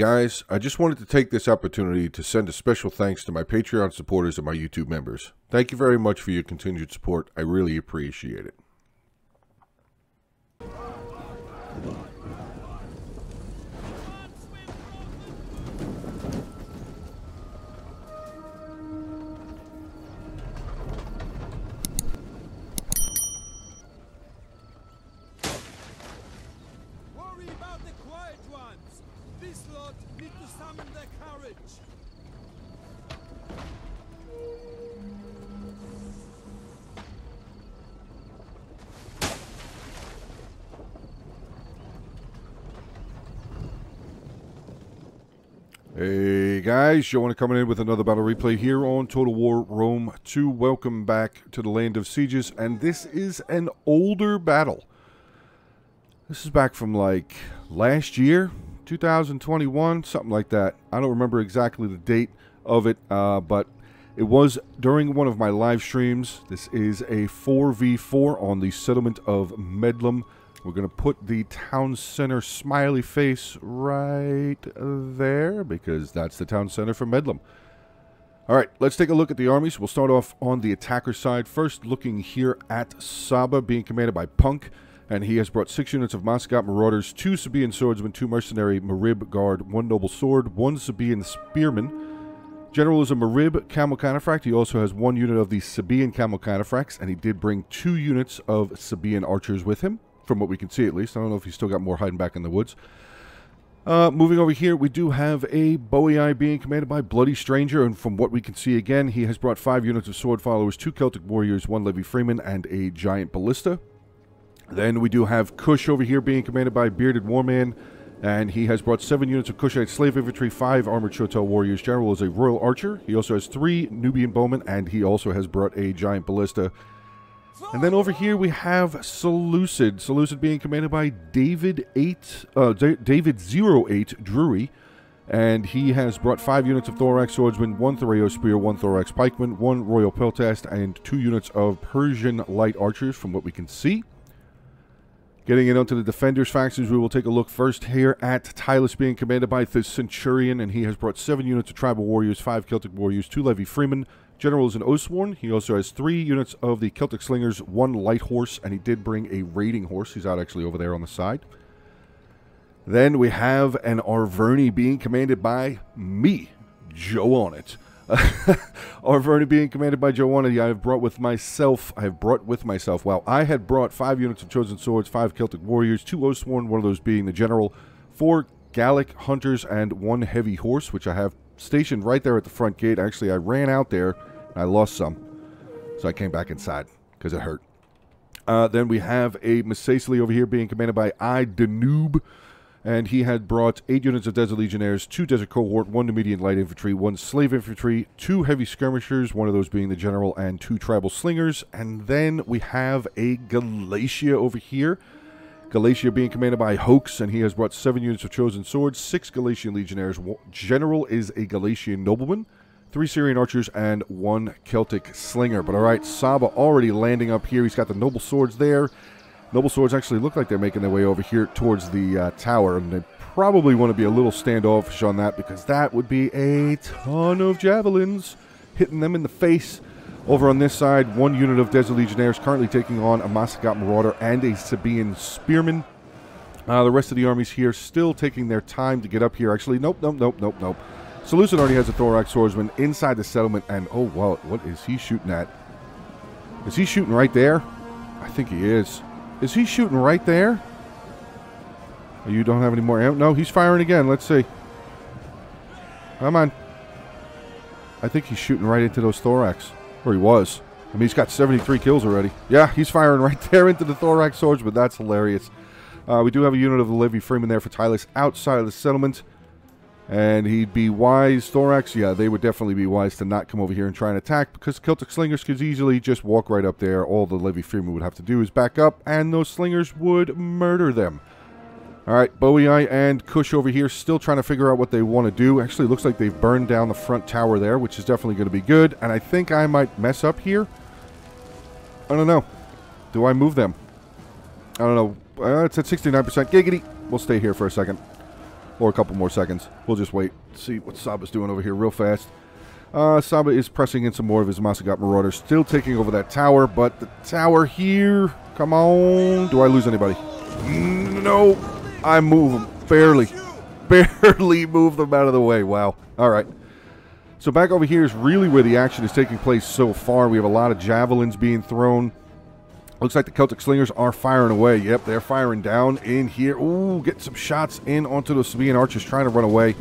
Guys, I just wanted to take this opportunity to send a special thanks to my Patreon supporters and my YouTube members. Thank you very much for your continued support. I really appreciate it. Hey guys, Joe Onit coming in with another battle replay here on Total War Rome 2. Welcome back to the Land of Sieges, and this is an older battle. This is back from like last year, 2021, something like that. I don't remember exactly the date of it, uh, but it was during one of my live streams. This is a 4v4 on the settlement of Medlem. We're going to put the town center smiley face right there because that's the town center for Medlam. All right, let's take a look at the armies. We'll start off on the attacker side. First, looking here at Saba being commanded by Punk, and he has brought six units of Moscow Marauders, two Sabaean swordsmen, two mercenary Marib guard, one noble sword, one Sabaean spearman. General is a Marib Camel Cataphract. He also has one unit of the Sabaean Camel Cataphracts, and he did bring two units of Sabaean archers with him, from what we can see at least. I don't know if he's still got more hiding back in the woods. Uh, moving over here, we do have a Boii being commanded by Bloody Stranger, and from what we can see again, he has brought five units of Sword Followers, two Celtic Warriors, one Levy Freeman, and a Giant Ballista. Then we do have Kush over here being commanded by Bearded Warman, and he has brought seven units of Kushite Slave Infantry, five Armored Shotel Warriors. General is a Royal Archer. He also has three Nubian Bowmen, and he also has brought a Giant Ballista. And then over here we have Seleucid. Seleucid being commanded by David 8, uh, D- David 08 Drury. And he has brought five units of Thorax Swordsman, one Thureos Spear, one Thorax Pikeman, one Royal Peltast, and two units of Persian Light Archers from what we can see. Getting it onto the Defenders factions, we will take a look first here at Tylus being commanded by the Centurion, and he has brought seven units of Tribal Warriors, five Celtic Warriors, two Levy Freemen. General is an Oathsworn. He also has three units of the Celtic Slingers, one Light Horse, and he did bring a Raiding Horse. He's out actually over there on the side. Then we have an Arverni being commanded by me, Joe Onit. Arverni being commanded by Joe Onit. I have brought with myself, I have brought with myself, well, I had brought five units of Chosen Swords, five Celtic Warriors, two Oathsworn, one of those being the General, four Gallic Hunters, and one Heavy Horse, which I have stationed right there at the front gate. Actually, I ran out there I lost some. So I came back inside because it hurt. Uh, then we have a Masaesyli over here being commanded by I Danube. And he had brought eight units of Desert Legionnaires, two Desert Cohort, one Numidian Light Infantry, one Slave Infantry, two Heavy Skirmishers, one of those being the General, and two Tribal Slingers. And then we have a Galatia over here. Galatia being commanded by Hoax, and he has brought seven units of Chosen Swords, six Galatian Legionnaires. General is a Galatian Nobleman, three Syrian Archers, and one Celtic Slinger. But all right, Saba already landing up here. He's got the Noble Swords there. Noble Swords actually look like they're making their way over here towards the uh, tower, and they probably want to be a little standoffish on that because that would be a ton of javelins hitting them in the face. Over on this side, one unit of Desert Legionnaires currently taking on a Masagat Marauder and a Sabaean Spearman. Uh, the rest of the armies here still taking their time to get up here. Actually, nope, nope, nope, nope, nope. Seleucid already has a Thorax Swordsman inside the settlement, and oh, wow, what is he shooting at? Is he shooting right there? I think he is. Is he shooting right there? Oh, you don't have any more ammo? No, he's firing again. Let's see. Come on. I think he's shooting right into those thorax. Or he was. I mean, he's got 73 kills already. Yeah, he's firing right there into the thorax swords, but that's hilarious. Uh, we do have a unit of the Levy Freeman there for Tylus outside of the settlement. And he'd be wise, Thorax, yeah, they would definitely be wise to not come over here and try and attack because Celtic Slingers could easily just walk right up there. All the Levy Freeman would have to do is back up, and those Slingers would murder them. All right, Boii and Kush over here still trying to figure out what they want to do. Actually, looks like they've burned down the front tower there, which is definitely going to be good. And I think I might mess up here. I don't know. Do I move them? I don't know. Uh, it's at 69%. Giggity. We'll stay here for a second. Or a couple more seconds. We'll just wait, see what Saba's doing over here real fast. Uh, Saba is pressing in some more of his Masagat Marauders, still taking over that tower, but the tower here, come on. Do I lose anybody? No, I move them, barely. Barely move them out of the way, wow. All right. So back over here is really where the action is taking place so far. We have a lot of javelins being thrown. Looks like the Celtic Slingers are firing away. Yep, they're firing down in here. Ooh, getting some shots in onto the Sabaean archers trying to run away.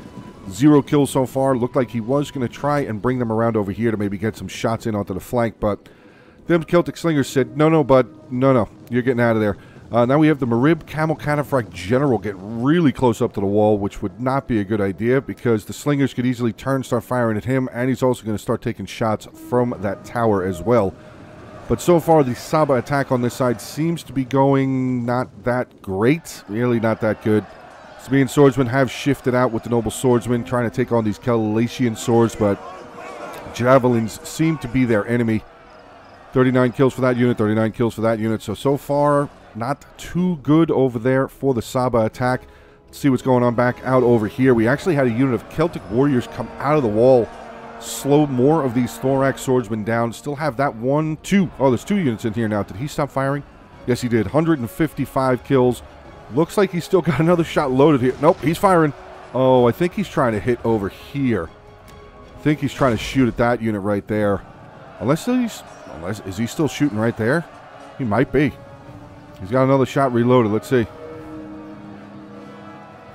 Zero kills so far. Looked like he was going to try and bring them around over here to maybe get some shots in onto the flank, but them Celtic Slingers said, no, no, bud, no, no, you're getting out of there. Uh, now we have the Marib Camel Cataphracts General get really close up to the wall, which would not be a good idea because the Slingers could easily turn, start firing at him, and he's also going to start taking shots from that tower as well. But so far, the Saba attack on this side seems to be going not that great. Really not that good. Sabaean swordsmen have shifted out with the noble swordsmen, trying to take on these Galatian swords, but javelins seem to be their enemy. 39 kills for that unit, 39 kills for that unit. So, so far, not too good over there for the Saba attack. Let's see what's going on back out over here. We actually had a unit of Celtic warriors come out of the wall slow more of these thorax swordsmen down. Still have that one, two. Oh, there's two units in here now. Did he stop firing? Yes, he did. 155 kills. Looks like he's still got another shot loaded here. Nope, he's firing. Oh, I think he's trying to hit over here. I think he's trying to shoot at that unit right there. Unless he's, unless is he still shooting right there? He might be. He's got another shot reloaded. Let's see.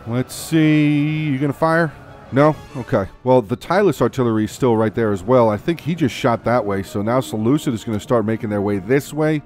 Let's see. You gonna fire? No? Okay. Well, the Tylus artillery is still right there as well. I think he just shot that way. So now Seleucid is going to start making their way this way,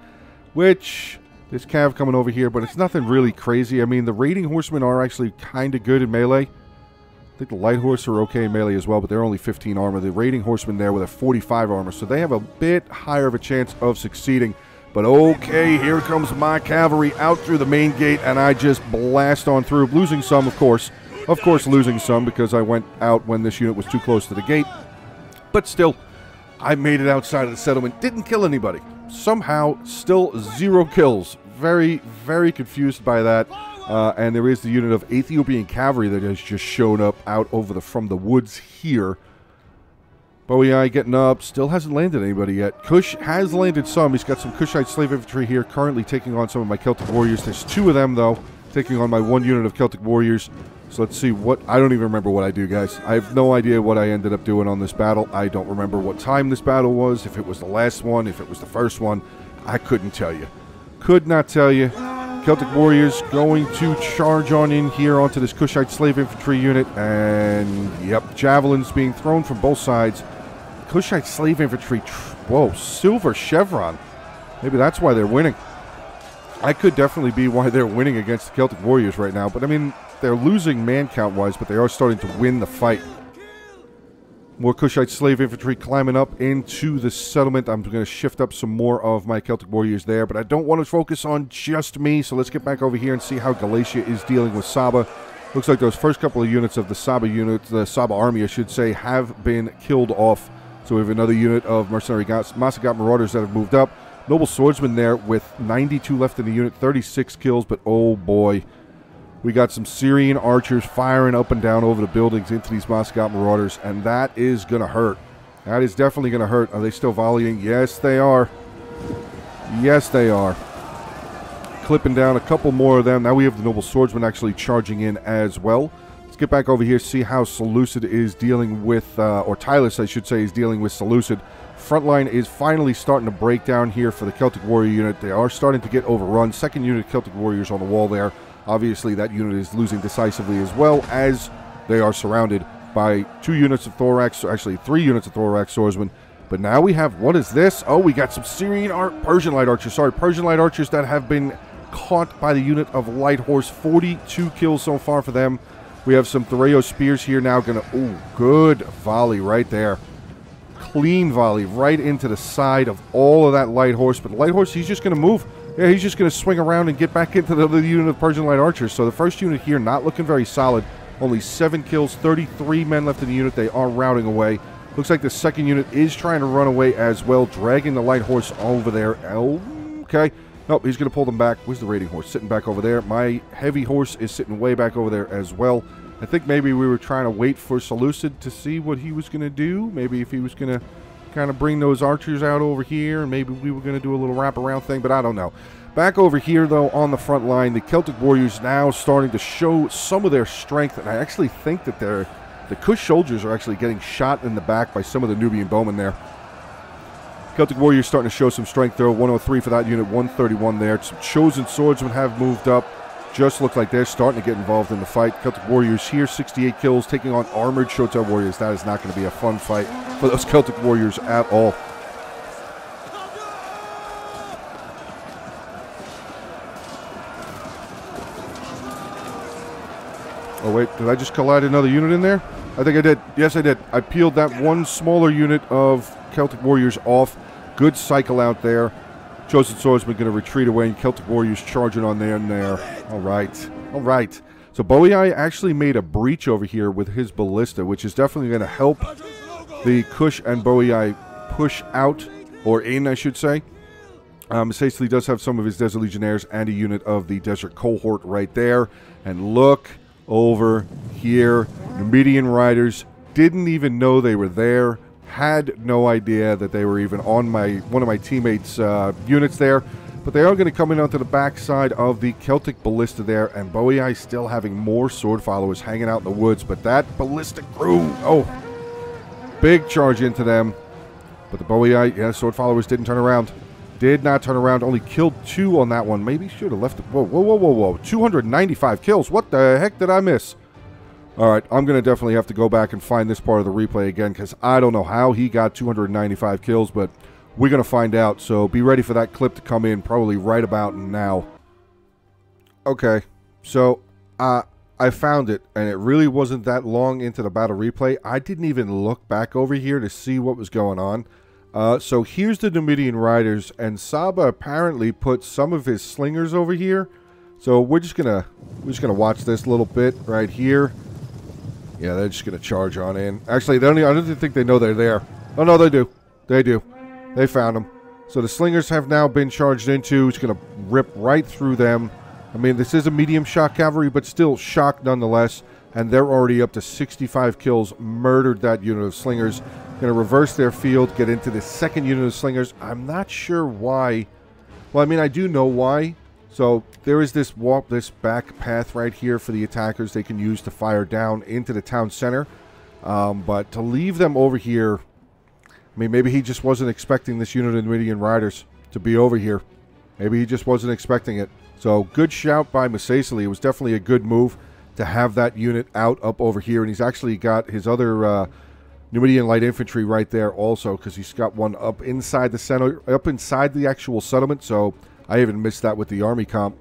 which this cav coming over here, but it's nothing really crazy. I mean, the raiding horsemen are actually kind of good in melee. I think the light horse are okay in melee as well, but they're only 15 armor. The raiding horsemen there with a 45 armor, so they have a bit higher of a chance of succeeding. But okay, here comes my cavalry out through the main gate, and I just blast on through, losing some, of course. Of course, losing some because I went out when this unit was too close to the gate. But still, I made it outside of the settlement. Didn't kill anybody. Somehow, still zero kills. Very, very confused by that. Uh, and there is the unit of Ethiopian cavalry that has just shown up out over the from the woods here. Boii getting up, still hasn't landed anybody yet. Kush has landed some. He's got some Kushite slave infantry here, currently taking on some of my Celtic warriors. There's two of them, though, taking on my one unit of Celtic warriors. So let's see what I don't even remember what I do, guys. I have no idea what I ended up doing on this battle. I don't remember what time this battle was, if it was the last one, if it was the first one. I couldn't tell you. Could not tell you. Celtic Warriors going to charge on in here onto this Kushite slave infantry unit. And, yep, javelins being thrown from both sides. Kushite slave infantry, whoa, silver chevron. Maybe that's why they're winning. I could definitely be why they're winning against the Celtic Warriors right now. But, I mean, they're losing man count wise, but they are starting to win the fight. More Kushite slave infantry climbing up into the settlement. I'm going to shift up some more of my Celtic warriors there, but I don't want to focus on just me, so let's get back over here and see how Galatia is dealing with Saba. Looks like those first couple of units of the Saba unit, the Saba army, I should say, have been killed off. So we have another unit of mercenary Masagat Marauders that have moved up. Noble Swordsman there with 92 left in the unit, 36 kills, but oh boy, we got some Syrian archers firing up and down over the buildings into these Masagat Marauders, and that is going to hurt. That is definitely going to hurt. Are they still volleying? Yes, they are. Yes, they are. Clipping down a couple more of them. Now we have the Noble Swordsman actually charging in as well. Let's get back over here, see how Seleucid is dealing with, uh, or Tylus, I should say, is dealing with Seleucid. Frontline is finally starting to break down here for the Celtic Warrior unit. They are starting to get overrun. Second unit Celtic Warriors on the wall there. Obviously, that unit is losing decisively as well as they are surrounded by two units of thorax, actually three units of thorax swordsmen. But now we have, what is this? Oh, we got some Syrian art, Persian light archers, sorry, Persian light archers that have been caught by the unit of light horse. 42 kills so far for them. We have some Thureos spears here now. Gonna, oh, good volley right there. Clean volley right into the side of all of that light horse. But light horse, he's just going to move. Yeah, he's just going to swing around and get back into the other unit of Persian Light Archers. So the first unit here not looking very solid. Only seven kills, 33 men left in the unit. They are routing away. Looks like the second unit is trying to run away as well, dragging the light horse over there. Okay. Nope, he's going to pull them back. Where's the raiding horse? Sitting back over there. My heavy horse is sitting way back over there as well. I think maybe we were trying to wait for Seleucid to see what he was going to do. Maybe if he was going to kind of bring those archers out over here, and maybe we were going to do a little wraparound thing, but I don't know. Back over here, though, on the front line, the Celtic Warriors now starting to show some of their strength, and I actually think that they're, the Kush soldiers are actually getting shot in the back by some of the Nubian bowmen there. Celtic Warriors starting to show some strength, though. 103 for that unit, 131 there. Some chosen swordsmen have moved up. Just look like they're starting to get involved in the fight. Celtic Warriors here, 68 kills, taking on armored Shotel Warriors. That is not going to be a fun fight for those Celtic Warriors at all. Oh, wait, did I just collide another unit in there? I think I did. Yes, I did. I peeled that one smaller unit of Celtic Warriors off. Good cycle out there. Chosen Swordsman going to retreat away, and Celtic Warriors charging on there and there. All right. All right. So Boii actually made a breach over here with his ballista, which is definitely going to help the Kush and Boii push out, or in, I should say. Um, Sacely does have some of his Desert Legionnaires and a unit of the Desert Cohort right there. And look over here. Numidian Riders didn't even know they were there. Had no idea that they were even on my one of my teammates' uh, units there. But they are going to come in onto the backside of the Celtic Ballista there, and Boii still having more sword followers hanging out in the woods. But that ballistic crew, oh, big charge into them. But the Boii, yeah, sword followers didn't turn around. Did not turn around. Only killed two on that one. Maybe should have left. Whoa, whoa, whoa, whoa, whoa. 295 kills. What the heck did I miss? All right, I'm going to definitely have to go back and find this part of the replay again because I don't know how he got 295 kills, but we're going to find out. So be ready for that clip to come in probably right about now. Okay, so uh, I found it, and it really wasn't that long into the battle replay. I didn't even look back over here to see what was going on. Uh, so here's the Numidian riders, and Saba apparently put some of his slingers over here. So we're just gonna we're just gonna watch this little bit right here. Yeah, they're just gonna charge on in. Actually, they don't. I don't think they know they're there. Oh no, they do. They do. They found them. So the slingers have now been charged into. It's gonna rip right through them. I mean, this is a medium shock cavalry, but still shock nonetheless. And they're already up to 65 kills. Murdered that unit of slingers. Going to reverse their field, get into the second unit of slingers. I'm not sure why. Well, I mean, I do know why. So there is this walk, this back path right here for the attackers they can use to fire down into the town center. Um, but to leave them over here, I mean, maybe he just wasn't expecting this unit of Numidian riders to be over here. Maybe he just wasn't expecting it. So good shout by Masaesyli. It was definitely a good move to have that unit out up over here. And he's actually got his other uh, Numidian light infantry right there also because he's got one up inside the center, up inside the actual settlement. So I even missed that with the army comp.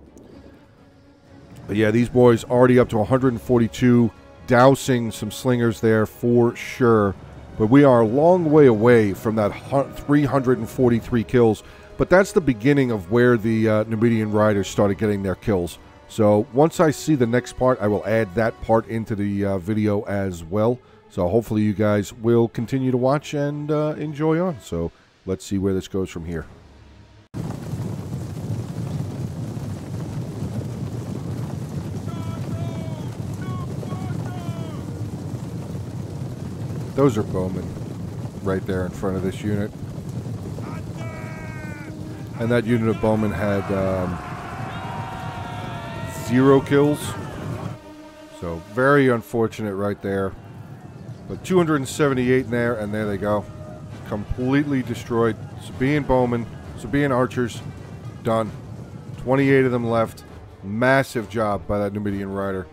But yeah, these boys already up to 142, dousing some slingers there for sure. But we are a long way away from that 343 kills. But that's the beginning of where the uh, Numidian riders started getting their kills. So once I see the next part, I will add that part into the uh, video as well. So hopefully you guys will continue to watch and uh, enjoy on. So let's see where this goes from here. Those are bowmen right there in front of this unit. And that unit of bowmen had um, zero kills. So very unfortunate right there. But 278 in there, and there they go. Completely destroyed. Sabaean Bowmen, Sabaean Archers, done. 28 of them left. Massive job by that Numidian rider.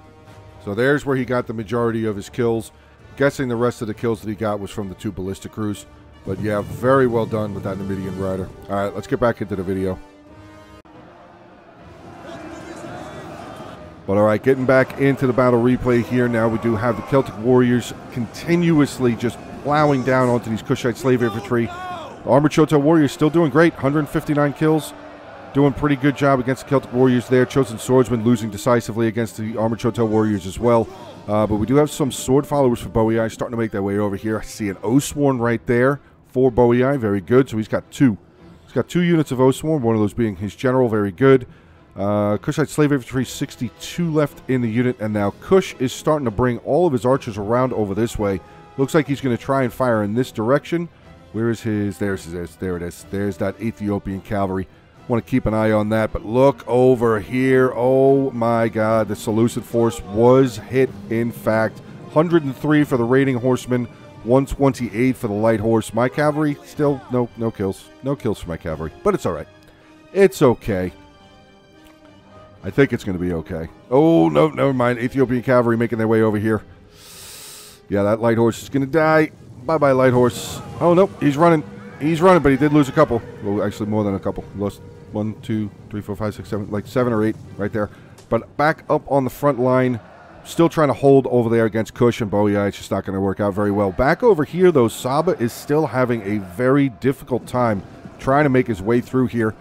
So there's where he got the majority of his kills. Guessing the rest of the kills that he got was from the two ballista crews. But yeah, very well done with that Numidian rider. All right, let's get back into the video. But all right, getting back into the battle replay here now. We do have the Celtic Warriors continuously just plowing down onto these Kushite slave infantry. The Armored Shotel Warriors still doing great. 159 kills. Doing pretty good job against the Celtic Warriors there. Chosen Swordsman losing decisively against the Armored Shotel Warriors as well. Uh, but we do have some sword followers for Boii starting to make their way over here. I see an Oathsworn right there for Boii. Very good. So he's got two. He's got two units of Oathsworn, one of those being his general. Very good. Uh, Kushite Slave Infantry 62 left in the unit, and now Kush is starting to bring all of his archers around over this way. Looks like he's going to try and fire in this direction. Where is his? There's his. There it is. There's that Ethiopian cavalry. Want to keep an eye on that, but look over here. Oh my God, the Seleucid force was hit. In fact, 103 for the raiding horsemen, 128 for the light horse. My cavalry still no no kills, no kills for my cavalry, but it's all right. It's okay. I think it's going to be okay. Oh, no, never mind. Ethiopian cavalry making their way over here. Yeah, that light horse is going to die. Bye-bye, light horse. Oh, no, he's running. He's running, but he did lose a couple. Well, actually, more than a couple. Lost one, two, three, four, five, six, seven, like seven or eight right there. But back up on the front line, still trying to hold over there against Kush and Boii. It's just not going to work out very well. Back over here, though, Saba is still having a very difficult time trying to make his way through here.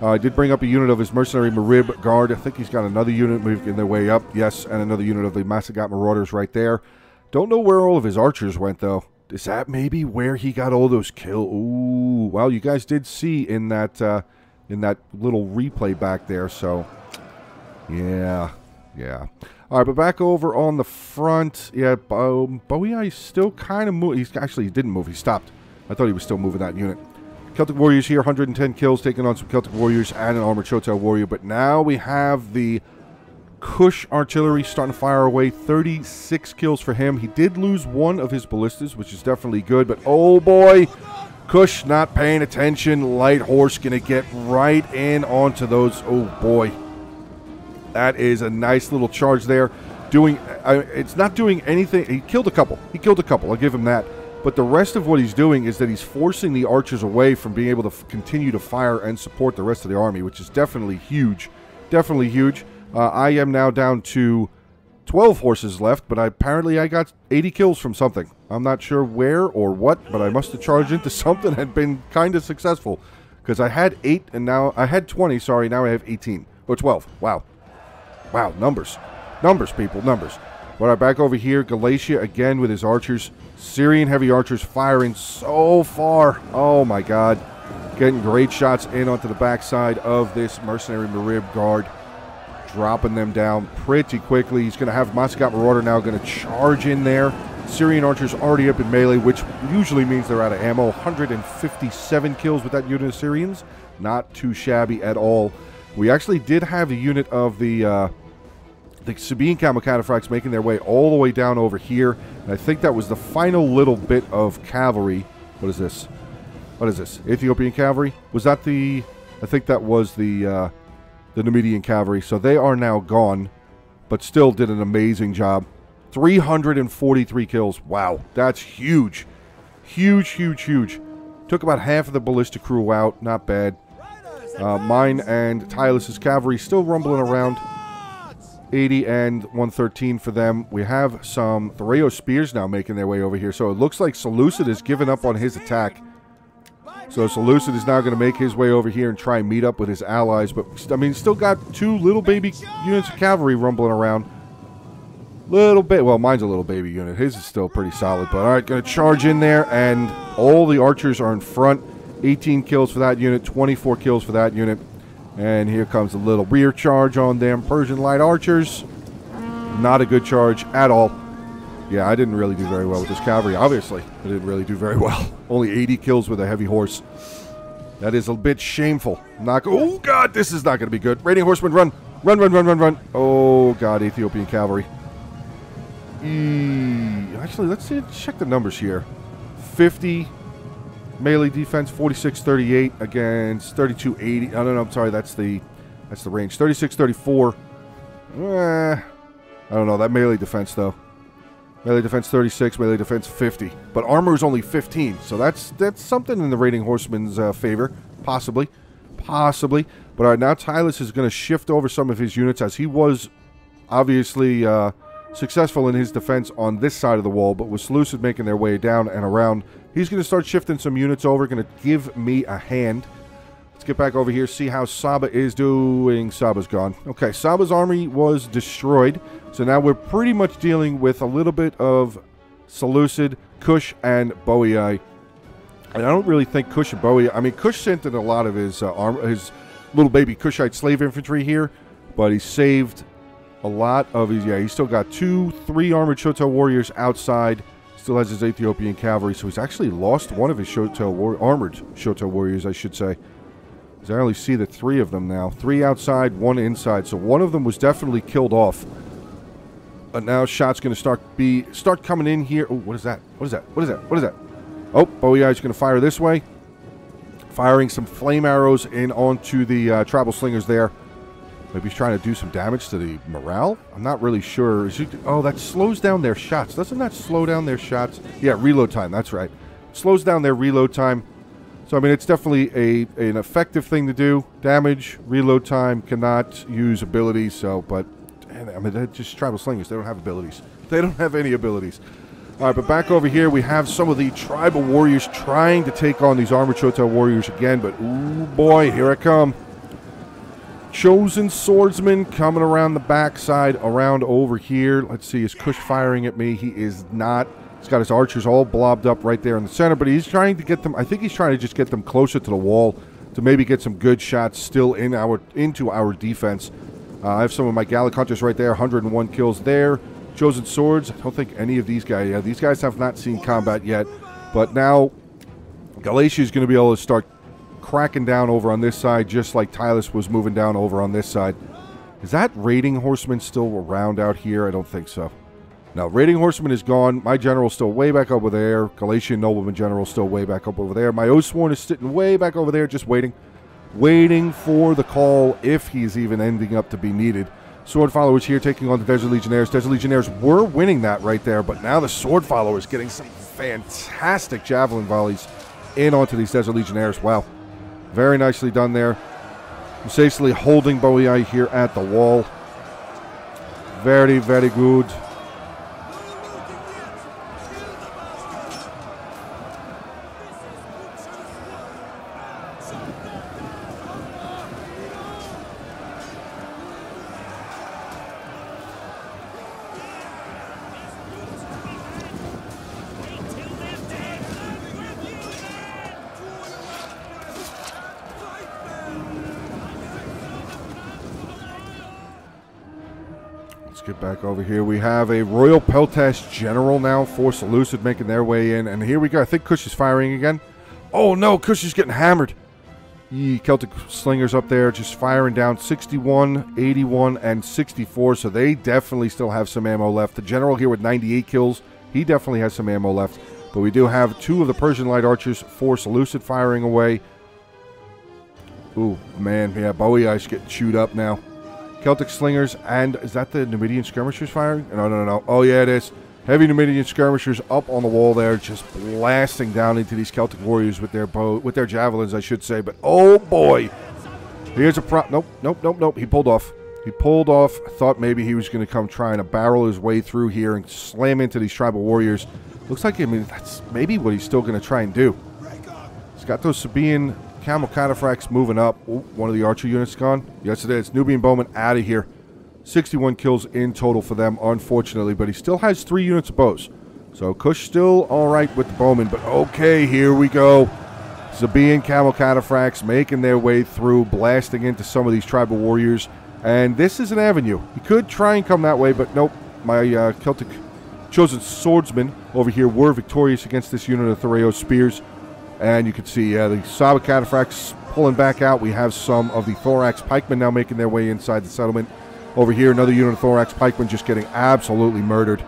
Uh, I did bring up a unit of his mercenary Marib guard. I think he's got another unit moving their way up. Yes, and another unit of the Massagat Marauders right there. Don't know where all of his archers went, though. Is that maybe where he got all those kills? Ooh, well, you guys did see in that uh, in that little replay back there. So, yeah, yeah. All right, but back over on the front, yeah, um, Boii still kind of moving. He's actually he didn't move. He stopped. I thought he was still moving that unit. Celtic Warriors here, 110 kills, taking on some Celtic Warriors and an Armored Shotel Warrior. But now we have the Kush Artillery starting to fire away. 36 kills for him. He did lose one of his ballistas, which is definitely good. But oh boy, Kush not paying attention. Light Horse going to get right in onto those. Oh boy. That is a nice little charge there. Doing, it's not doing anything. He killed a couple. He killed a couple. I'll give him that. But the rest of what he's doing is that he's forcing the archers away from being able to continue to fire and support the rest of the army, which is definitely huge. Definitely huge. Uh, I am now down to 12 horses left, but apparently I got 80 kills from something. I'm not sure where or what, but I must have charged into something and been kind of successful. Because I had 8 and now I had 20, sorry, now I have 18. Or 12. Wow. Wow, numbers. Numbers, people, numbers. But right, back over here, Galatia again with his archers. Syrian heavy archers firing so far. Oh my god. Getting great shots in onto the backside of this mercenary Marib guard. Dropping them down pretty quickly. He's going to have Masagat Marauder now going to charge in there. Syrian archers already up in melee, which usually means they're out of ammo. 157 kills with that unit of Syrians. Not too shabby at all. We actually did have a unit of the uh, the Sabaean Cataphracts making their way all the way down over here. And I think that was the final little bit of cavalry. What is this? What is this? Ethiopian cavalry? Was that the... I think that was the uh, the Numidian cavalry. So they are now gone, but still did an amazing job. 343 kills. Wow, that's huge. Huge, huge, huge. Took about half of the ballista crew out. Not bad. Uh, mine and Tylus's cavalry still rumbling around. 80 and 113 for them. We have some Thureos spears now making their way over here. So it looks like Seleucid has given up on his attack. So Seleucid is now going to make his way over here and try and meet up with his allies. But, I mean, still got two little baby units of cavalry rumbling around. Little bit. Well, mine's a little baby unit. His is still pretty solid. But, all right, going to charge in there. And all the archers are in front. 18 kills for that unit. 24 kills for that unit. And here comes a little rear charge on them Persian light archers. Not a good charge at all. Yeah, I didn't really do very well with this cavalry. Obviously, I didn't really do very well. Only 80 kills with a heavy horse. That is a bit shameful. Not oh god, this is not going to be good. Raiding horsemen, run, run, run, run, run, run. Oh god, Ethiopian cavalry. E Actually, let's see, check the numbers here. 50 melee defense, 46-38 against 32-80. Oh, no, no, I'm sorry, that's the that's the range. 36-34. Eh, I don't know that melee defense though. Melee defense 36, melee defense 50. But armor is only 15, so that's that's something in the raiding horseman's uh, favor, possibly, possibly. But all right, now Tylus is going to shift over some of his units as he was obviously uh, successful in his defense on this side of the wall, but with Seleucid making their way down and around, he's going to start shifting some units over, going to give me a hand. Let's get back over here, see how Saba is doing. Saba's gone. Okay, Saba's army was destroyed. So now we're pretty much dealing with a little bit of Seleucid, Kush, and Boii. And I don't really think Kush and Boii. I mean, Kush sent in a lot of his uh, arm, his little baby Kushite slave infantry here, but he saved a lot of his. Yeah, he's still got two, three armored Shotel warriors outside. Still has his Ethiopian cavalry, so he's actually lost one of his Shotel war- armored Shotel warriors, I should say. 'Cause I only see the three of them now. Three outside, one inside. So one of them was definitely killed off. But now shots going to start be start coming in here. Oh, what is that? What is that? What is that? What is that? Oh, Boii's going to fire this way. Firing some flame arrows in onto the uh, tribal slingers there. Maybe he's trying to do some damage to the morale. I'm not really sure. Is he, oh, that slows down their shots. Doesn't that slow down their shots? Yeah, reload time. That's right. Slows down their reload time. So I mean, it's definitely a an effective thing to do. Damage, reload time, cannot use abilities. So, but I mean, they're just tribal slingers. They don't have abilities. They don't have any abilities. All right, but back over here, we have some of the tribal warriors trying to take on these armored Shotel warriors again. But ooh boy, here I come. Chosen swordsman coming around the backside, around over here. Let's see, is Kush firing at me? He is not. He's got his archers all blobbed up right there in the center, but he's trying to get them. I think he's trying to just get them closer to the wall to maybe get some good shots still in our into our defense. Uh, I have some of my Gallic hunters right there, 101 kills there. Chosen swords. I don't think any of these guys. Yeah, these guys have not seen combat yet, but now Galatia is going to be able to start cracking down over on this side, just like Tylus was moving down over on this side. Is that raiding horseman still around out here? I don't think so. Now, raiding horseman is gone. My general's still way back over there. Galatian nobleman general still way back up over there. My Oathsworn is sitting way back over there, just waiting, waiting for the call if he's even ending up to be needed. Sword followers here taking on the Desert Legionnaires. Desert Legionnaires were winning that right there, but now the sword followers getting some fantastic javelin volleys in onto these Desert Legionnaires. Wow. Very nicely done there. Safely holding Boii here at the wall. Very, very good. Have a Royal Peltast General now for Seleucid making their way in. And here we go. I think Kush is firing again. Oh no, Kush is getting hammered. Yee, Celtic Slingers up there just firing down 61, 81, and 64. So they definitely still have some ammo left. The General here with 98 kills. He definitely has some ammo left. But we do have two of the Persian Light Archers for Seleucid firing away. Ooh, man. Yeah, Bowie Ice getting chewed up now. Celtic Slingers, and is that the Numidian Skirmishers firing? No, no, no. Oh, yeah, it is. Heavy Numidian Skirmishers up on the wall there, just blasting down into these Celtic warriors with their bow, with their javelins, I should say. But oh boy, here's a prop. Nope, nope, nope, nope. He pulled off. He pulled off. Thought maybe he was going to come trying to barrel his way through here and slam into these tribal warriors. Looks like I mean that's maybe what he's still going to try and do. He's got those Sabaean Camel Cataphracts moving up. Ooh, one of the archer units gone. Yes, it is. Nubian Bowman out of here. 61 kills in total for them, unfortunately, but he still has three units of bows. So Kush still all right with the Bowman, but okay, here we go. Sabaean Camel Cataphracts making their way through, blasting into some of these tribal warriors. And this is an avenue. He could try and come that way, but nope. My uh, Celtic chosen swordsmen over here were victorious against this unit of Thureos spears. And you can see uh, the Saba Cataphracts pulling back out. We have some of the Thorax pikemen now making their way inside the settlement. Over here, another unit of Thorax pikemen just getting absolutely murdered.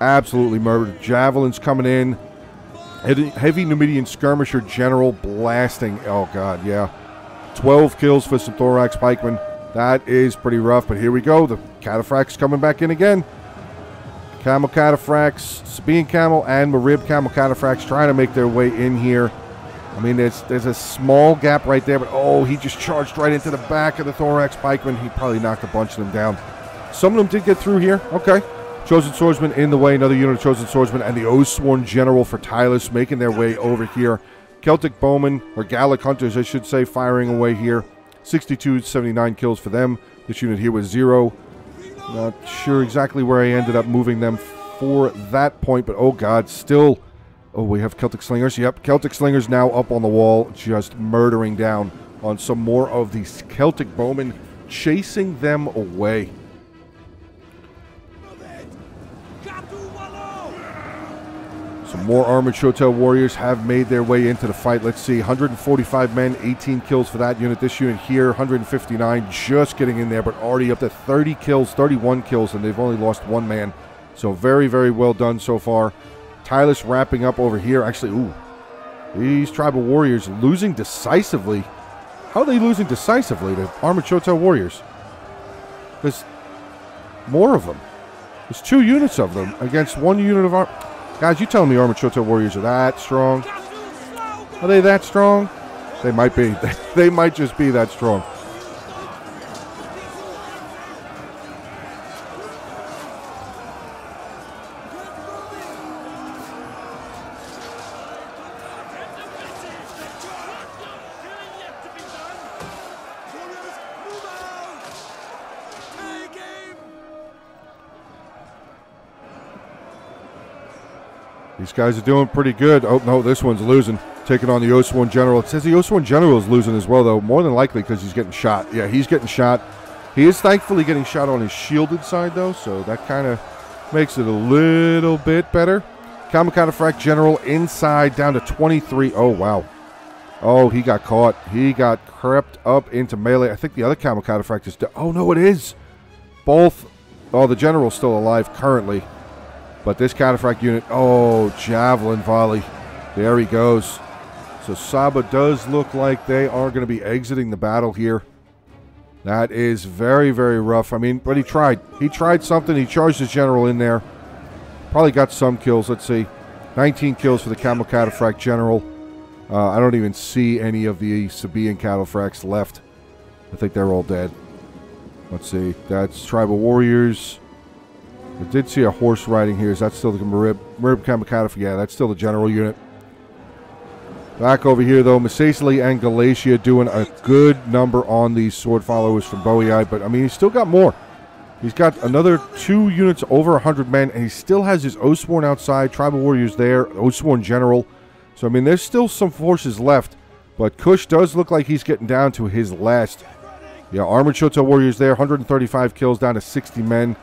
Absolutely murdered. Javelins coming in. Heavy, Numidian skirmisher general blasting. Oh, God, yeah. 12 kills for some Thorax pikemen. That is pretty rough, but here we go. The Cataphracts coming back in again. Camel Cataphracts, Sabaean Camel, and Marib Camel Cataphracts trying to make their way in here. I mean, there's, there's a small gap right there, but oh, he just charged right into the back of the Thorax Pikeman. He probably knocked a bunch of them down. Some of them did get through here. Okay. Chosen Swordsman in the way, another unit of Chosen Swordsman, and the Oathsworn General for Tylus making their way over here. Celtic Bowmen, or Gallic Hunters, I should say, firing away here. 62 79 kills for them. This unit here was zero. Not sure exactly where I ended up moving them for that point, but oh god, still. Oh, we have Celtic Slingers. Yep, Celtic Slingers now up on the wall, just murdering down on some more of these Celtic bowmen, chasing them away. Some more armored Shotel warriors have made their way into the fight. Let's see, 145 men, 18 kills for that unit. This unit here, 159, just getting in there, but already up to 30 kills, 31 kills, and they've only lost one man. So very, very well done so far. Tylus wrapping up over here. Actually, ooh, these tribal warriors losing decisively. How are they losing decisively to armored Shotel warriors? There's more of them. There's two units of them against one unit of our. Guys, you telling me armored Shotel warriors are that strong? Are they that strong? They might be. They might just be that strong. These guys are doing pretty good. Oh, no, this one's losing. Taking on the Oathsworn General. It says the Oathsworn General is losing as well, though. More than likely because he's getting shot. Yeah, he's getting shot. He is thankfully getting shot on his shielded side, though, so that kind of makes it a little bit better. Kamikata General inside down to 23. Oh, wow. Oh, he got caught. He got crept up into melee. I think the other Kamikata is. Oh, no, it is. Both. Oh, the General's still alive currently. But this cataphract unit, oh, javelin volley. There he goes. So Saba does look like they are going to be exiting the battle here. That is very, very rough. I mean, but he tried. He tried something. He charged his general in there. Probably got some kills. Let's see. 19 kills for the Camel Cataphract General. Uh, I don't even see any of the Sabaean Cataphracts left. I think they're all dead. Let's see. That's Tribal Warriors. I did see a horse riding here. Is that still the Marib, Marib Kamikata? Yeah, that's still the general unit. Back over here, though, Masaesyli and Galatia doing a good number on these sword followers from Boii, but I mean, he's still got more. He's got another two units over 100 men, and he still has his Oathsworn outside, Tribal Warriors there, Oathsworn General. So, I mean, there's still some forces left, but Kush does look like he's getting down to his last. Yeah, Armored Shotel Warriors there, 135 kills down to 60 men.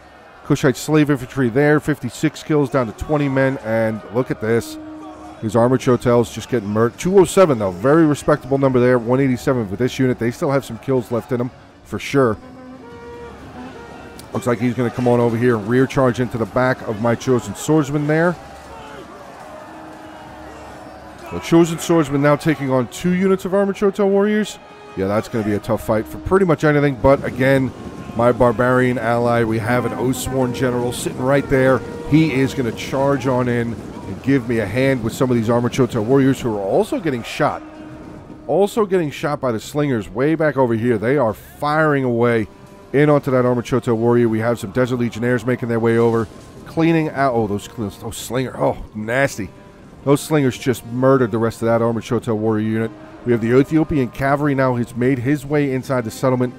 Kushite slave infantry there, 56 kills down to 20 men. And look at this. These armored shotels just getting murdered. 207, though. Very respectable number there. 187 for this unit. They still have some kills left in them, for sure. Looks like he's going to come on over here and rear charge into the back of my chosen swordsman there. The chosen swordsman now taking on two units of armored shotel warriors. Yeah, that's going to be a tough fight for pretty much anything. But again, my barbarian ally. We have an Oathsworn general sitting right there. He is going to charge on in and give me a hand with some of these Armored Shotel warriors who are also getting shot. Also getting shot by the slingers way back over here. They are firing away in onto that Armored Shotel warrior. We have some Desert Legionnaires making their way over, cleaning out. Oh, those, those slingers. Oh, nasty. Those slingers just murdered the rest of that Armored Shotel warrior unit. We have the Ethiopian cavalry now. He's made his way inside the settlement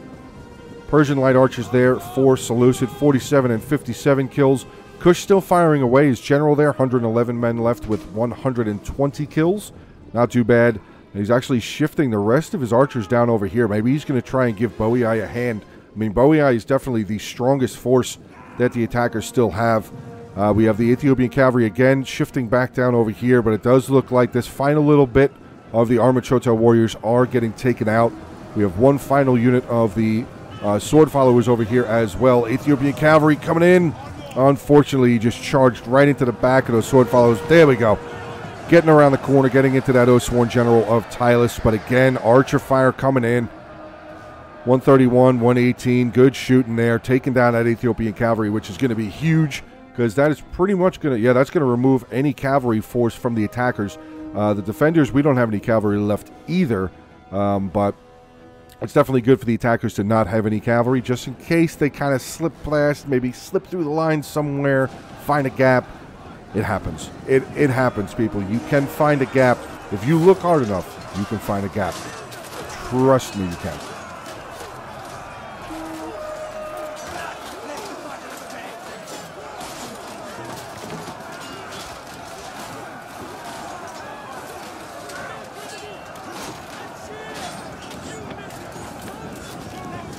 Persian light archers there for Seleucid, 47 and 57 kills. Kush still firing away. His general there, 111 men left with 120 kills. Not too bad. He's actually shifting the rest of his archers down over here. Maybe he's going to try and give Boii a hand. I mean, Boii is definitely the strongest force that the attackers still have. Uh, we have the Ethiopian cavalry again shifting back down over here, but it does look like this final little bit of the armored Shotel warriors are getting taken out. We have one final unit of the uh, sword followers over here as well. Ethiopian cavalry coming in. Unfortunately, he just charged right into the back of those sword followers. There we go. Getting around the corner, getting into that Oathsworn General of Tylus. But again, archer fire coming in. 131, 118. Good shooting there. Taking down that Ethiopian cavalry, which is going to be huge because that is pretty much going to, yeah, that's going to remove any cavalry force from the attackers. Uh, the defenders, we don't have any cavalry left either. Um, but it's definitely good for the attackers to not have any cavalry, just in case they kind of slip past, maybe slip through the line somewhere, find a gap. It happens. It, it happens, people. You can find a gap. If you look hard enough, you can find a gap. Trust me, you can.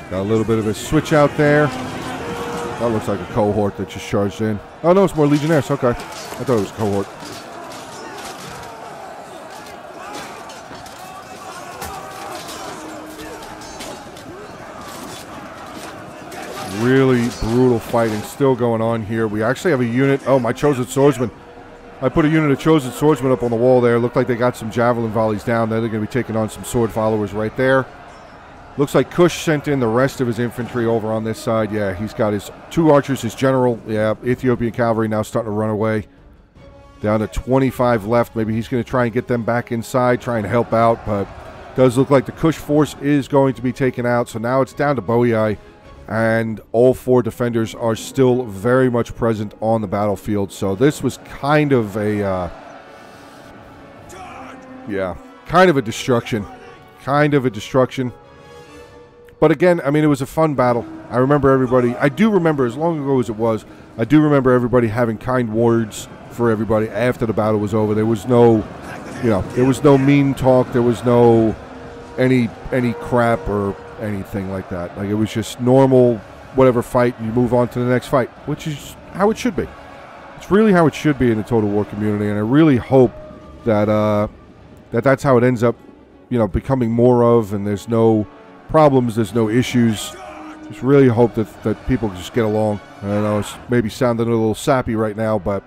Got a little bit of a switch out there. That looks like a cohort that just charged in. Oh, no, it's more Legionnaires. Okay. I thought it was a cohort. Really brutal fighting still going on here. We actually have a unit. Oh, my chosen swordsman. I put a unit of chosen swordsmen up on the wall there. Looked like they got some javelin volleys down there. They're going to be taking on some sword followers right there. Looks like Kush sent in the rest of his infantry over on this side. Yeah, he's got his two archers, his general. Yeah, Ethiopian cavalry now starting to run away. Down to 25 left. Maybe he's going to try and get them back inside, try and help out. But does look like the Kush force is going to be taken out. So now it's down to Boii and all four defenders are still very much present on the battlefield. So this was kind of a, uh, yeah, kind of a destruction, kind of a destruction. But again, I mean, it was a fun battle. I remember everybody. I do remember, as long ago as it was, I do remember everybody having kind words for everybody after the battle was over. There was no, you know, there was no mean talk. There was no any any crap or anything like that. Like it was just normal, whatever fight, you move on to the next fight, which is how it should be. It's really how it should be in the Total War community, and I really hope that uh, that that's how it ends up, you know, becoming more of, and there's no problems, there's no issues. Just really hope that that people just get along. I know it's maybe sounding a little sappy right now, but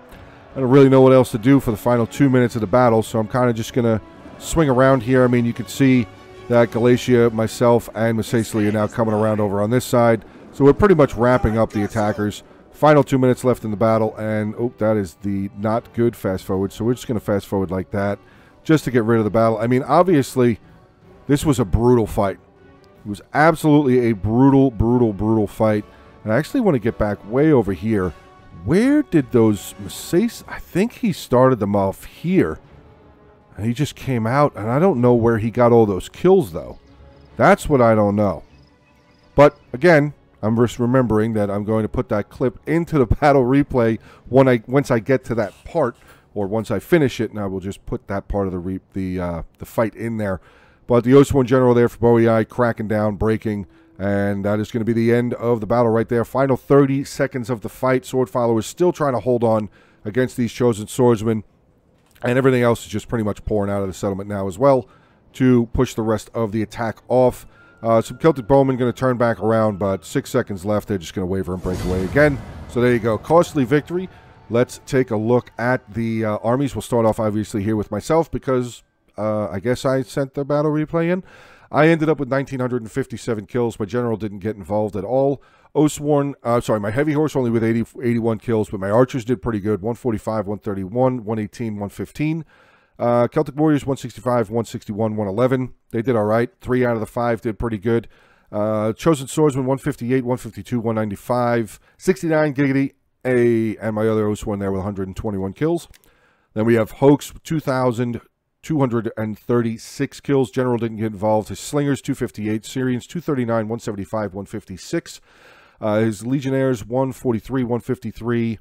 I don't really know what else to do for the final two minutes of the battle, so I'm kind of just gonna swing around here. I mean, you can see that Galatia, myself, and Masaesyli are now coming around over on this side. So we're pretty much wrapping up the attackers. Final two minutes left in the battle, and oh, that is the not good fast forward. So we're just going to fast forward like that just to get rid of the battle. I mean, obviously, this was a brutal fight. It was absolutely a brutal, brutal, brutal fight. And I actually want to get back way over here. Where did those Masace? I think he started them off here. And he just came out, and I don't know where he got all those kills, though. That's what I don't know. But again, I'm just remembering that I'm going to put that clip into the battle replay when I once I get to that part, or once I finish it, and I will just put that part of the re, the uh, the fight in there. But the Osu general there for Boii cracking down, breaking, and that is going to be the end of the battle right there. Final 30 seconds of the fight. Sword followers still trying to hold on against these chosen swordsmen. And everything else is just pretty much pouring out of the settlement now as well to push the rest of the attack off. Uh, some Celtic Bowmen going to turn back around, but six seconds left. They're just going to waver and break away again. So there you go. Costly victory. Let's take a look at the uh, armies. We'll start off, obviously, here with myself because uh, I guess I sent the battle replay in. I ended up with 1,957 kills. My general didn't get involved at all. Oathsworn, uh, sorry, my heavy horse only with 80, 81 kills, but my archers did pretty good 145, 131, 118, 115. Uh, Celtic Warriors 165, 161, 111. They did all right. Three out of the five did pretty good. Uh, Chosen Swordsman 158, 152, 195, 69 Giggity, A, and my other Oathsworn there with 121 kills. Then we have Hoax 2,236 kills. General didn't get involved. His Slingers 258, Syrians 239, 175, 156. Uh, his Legionnaires 143, 153.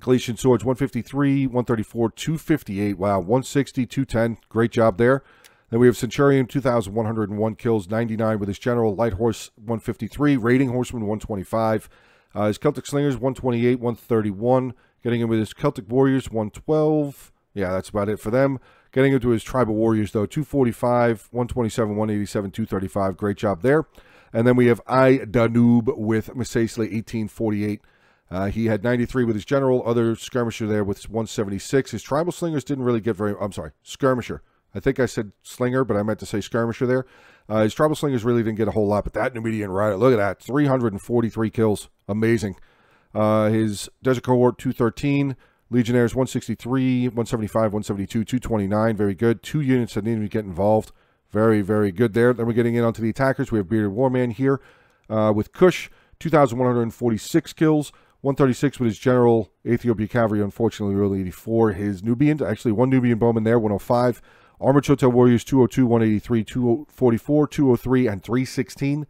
Galatian Swords 153, 134, 258. Wow, 160, 210. Great job there. Then we have Centurion 2,101 kills, 99 with his General. Light Horse 153. Raiding Horseman 125. Uh, his Celtic Slingers 128, 131. Getting in with his Celtic Warriors 112. Yeah, that's about it for them. Getting into his Tribal Warriors, though, 245, 127, 187, 235. Great job there. And then we have I Danube with Masaesyli 1848. Uh, he had 93 with his general, other skirmisher there with 176. His tribal slingers didn't really get very. I'm sorry, skirmisher. I think I said slinger, but I meant to say skirmisher there. Uh, his tribal slingers really didn't get a whole lot, but that Numidian rider, look at that, 343 kills, amazing. Uh, his desert cohort 213, legionnaires 163, 175, 172, 229, very good. Two units that need to get involved. Very, very good there. Then we're getting in onto the attackers. We have Bearded Warman here uh, with Kush, 2,146 kills, 136 with his general Ethiopia Cavalry, unfortunately, really 84. His Nubian, actually one Nubian Bowman there, 105. Armored Shotel Warriors, 202, 183, 244, 203, and 316.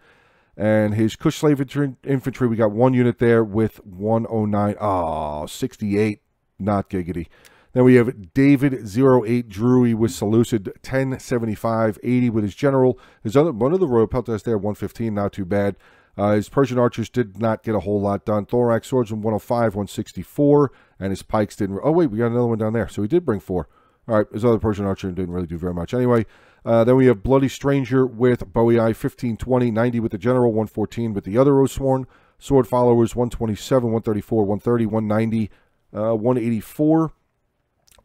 And his Kush Slave Infantry, we got one unit there with 109. Oh, 68. Not giggity. Then we have David 08 Drewy with Seleucid 1075 80 with his general. His other one of the Royal Peltas there 115, not too bad. Uh, his Persian archers did not get a whole lot done. Thorax swordsman 105, 164, and his pikes didn't. Oh wait, we got another one down there. So he did bring four. All right, his other Persian archer didn't really do very much. Anyway, uh, then we have Bloody Stranger with Boii 1520, 90 with the General, 114 with the other Oathsworn. Sword Followers 127, 134, 130, 190, uh, 184.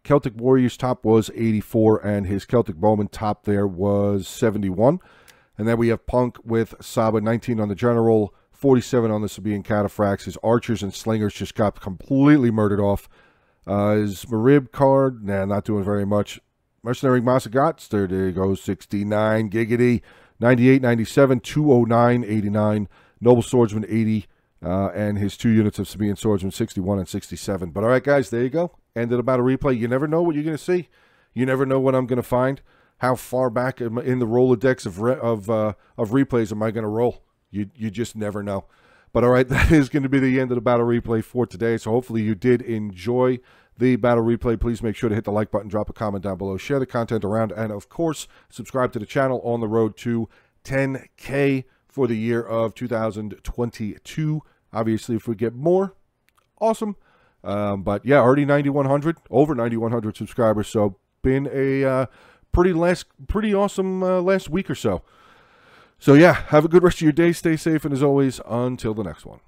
Celtic Warriors top was 84, and his Celtic Bowman top there was 71. And then we have Punk with Saba 19 on the General, 47 on the Sabaean Cataphracts. His archers and slingers just got completely murdered off. Uh, his Marib card, nah, not doing very much. Mercenary Massagats, there, you go, 69. Giggity, 98, 97, 209, 89. Noble Swordsman, 80. Uh, and his two units of Sabaean Swordsman, 61 and 67. But all right, guys, there you go. End of the battle replay. You never know what you're going to see. You never know what I'm going to find. How far back in the Rolodex of re- of uh, of replays am I going to roll? You you just never know. But all right, that is going to be the end of the battle replay for today. So hopefully you did enjoy the battle replay. Please make sure to hit the like button, drop a comment down below, share the content around, and of course, subscribe to the channel on the road to 10K for the year of 2022. Obviously, if we get more, awesome. Um, but yeah, already 9,100, over 9,100 subscribers. So been a uh, pretty last, pretty awesome uh, last week or so. So yeah, have a good rest of your day. Stay safe, and as always, until the next one.